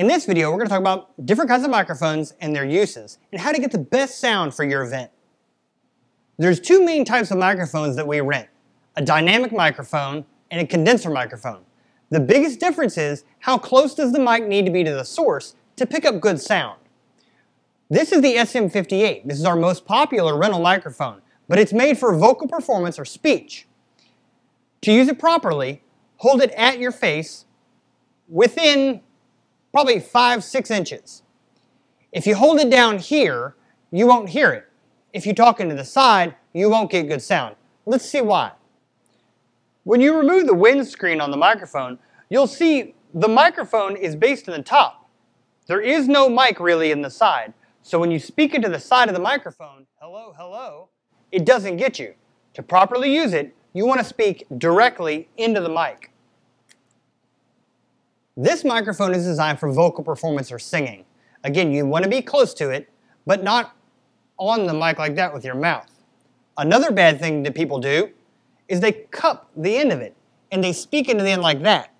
In this video, we're going to talk about different kinds of microphones and their uses, and how to get the best sound for your event. There's two main types of microphones that we rent, a dynamic microphone and a condenser microphone. The biggest difference is how close does the mic need to be to the source to pick up good sound. This is the SM58. This is our most popular rental microphone, but it's made for vocal performance or speech. To use it properly, hold it at your face within probably five, six inches. If you hold it down here, you won't hear it. If you talk into the side, you won't get good sound. Let's see why. When you remove the windscreen on the microphone, you'll see the microphone is based in the top. There is no mic really in the side. So when you speak into the side of the microphone, hello, hello, it doesn't get you. To properly use it, you want to speak directly into the mic. This microphone is designed for vocal performance or singing. Again, you want to be close to it, but not on the mic like that with your mouth. Another bad thing that people do is they cup the end of it and they speak into the end like that.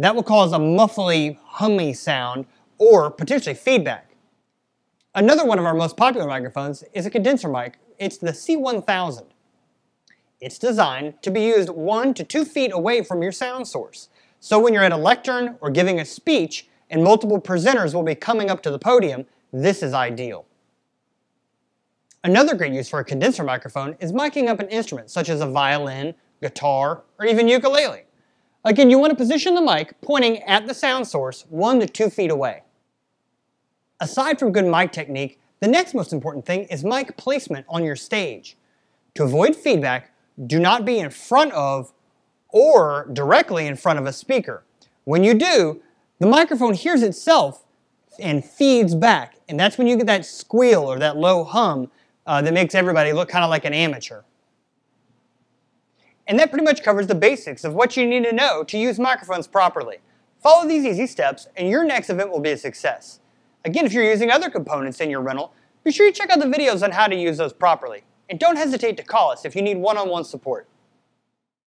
That will cause a muffly, hummy sound or potentially feedback. Another one of our most popular microphones is a condenser mic. It's the C1000. It's designed to be used one to two feet away from your sound source. So when you're at a lectern or giving a speech and multiple presenters will be coming up to the podium, this is ideal. Another great use for a condenser microphone is miking up an instrument such as a violin, guitar, or even ukulele. Again, you want to position the mic pointing at the sound source one to two feet away. Aside from good mic technique, the next most important thing is mic placement on your stage. To avoid feedback, do not be in front of or directly in front of a speaker. When you do, the microphone hears itself and feeds back, and that's when you get that squeal or that low hum uh, that makes everybody look kind of like an amateur. And that pretty much covers the basics of what you need to know to use microphones properly. Follow these easy steps and your next event will be a success. Again, if you're using other components in your rental, be sure you check out the videos on how to use those properly. And don't hesitate to call us if you need one-on-one -on -one support.